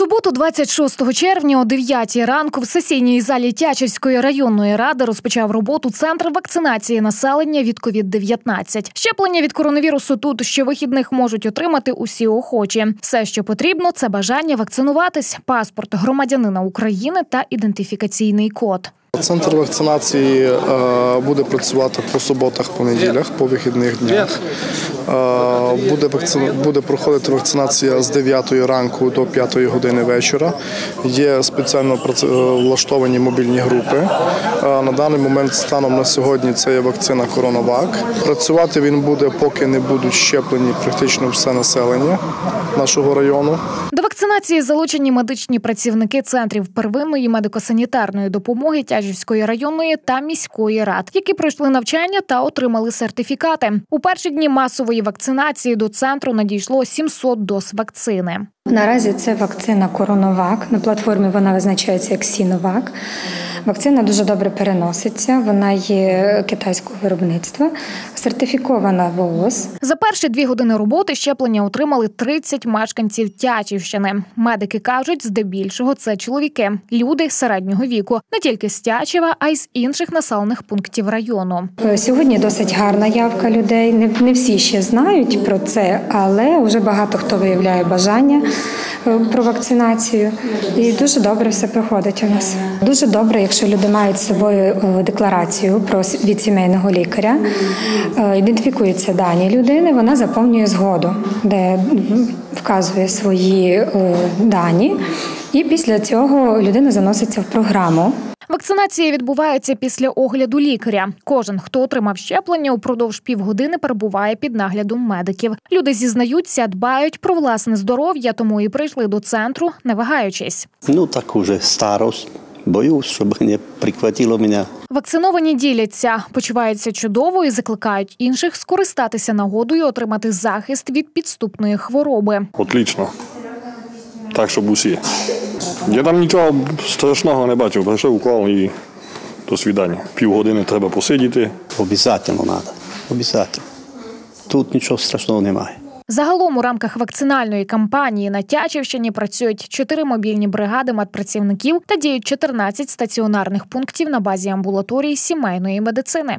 суботу, 26 червня, о 9 ранку, в сесійній залі Тячівської районної ради розпочав роботу центр вакцинації населення від COVID-19. Щеплення від коронавірусу тут щовихідних можуть отримати усі охочі. Все, що потрібно, це бажання вакцинуватись, паспорт громадянина України та ідентифікаційний код. Центр вакцинації е, буде працювати по суботах, по неділях, по вихідних днях. Е, Буде вакци- буде проходити вакцинація з 9 ранку до 5 години вечора. Є спеціально е, влаштовані мобільні групи. На даний момент станом на сьогодні це є вакцина Коронавак. Працювати він буде, поки не будуть щеплені практично все населення нашого району. Вакцинації залучені медичні працівники центрів первинної медико-санітарної допомоги Тяжівської районної та міської рад, які пройшли навчання та отримали сертифікати. У перші дні масової вакцинації до центру надійшло 700 доз вакцини. Наразі це вакцина Коронавак. На платформі вона визначається як Сіновак. Вакцина дуже добре переноситься. Вона є китайського виробництва, сертифікована ВООЗ. За перші дві години роботи щеплення отримали 30 мешканців Тячівщини. Медики кажуть, здебільшого це чоловіки, люди середнього віку, не тільки з Тячева, а й з інших населених пунктів району. Е, Сьогодні досить гарна явка людей. Не, всі ще знають про це, але вже багато хто виявляє бажання про вакцинацію. І дуже добре все проходить у нас. Дуже добре, якщо люди мають з собою е, декларацію про від сімейного лікаря, е, ідентифікуються дані людини, вона заповнює згоду, де вказує свої е, дані, і після цього людина заноситься в програму. Вакцинація відбувається після огляду лікаря. Кожен, хто отримав щеплення, упродовж півгодини перебуває під наглядом медиків. Люди зізнаються, дбають про власне здоров'я, тому і прийшли до центру, не вагаючись. Ну, так уже старость. Боюсь, щоб не прихватило мене. Вакциновані діляться, почуваються чудово і закликають інших скористатися нагодою, отримати захист від підступної хвороби. Отлично. Так, щоб усі. Я там нічого страшного не бачив, прийшов уклав і до свідання. Півгодини треба посидіти. Обязательно треба. Обязательно. Тут нічого страшного немає. Загалом у рамках вакцинальної кампанії на Тячівщині працюють чотири мобільні бригади медпрацівників та діють 14 стаціонарних пунктів на базі амбулаторії сімейної медицини.